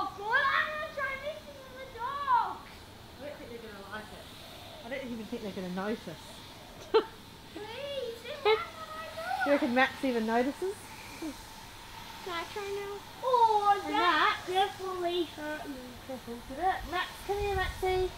I'm to the. I don't think they're going to like it. I don't even think they're going to notice. Please, Do you reckon Max even notices? Can I try now? Oh, that, that definitely hurt me. Max, come here, Maxie.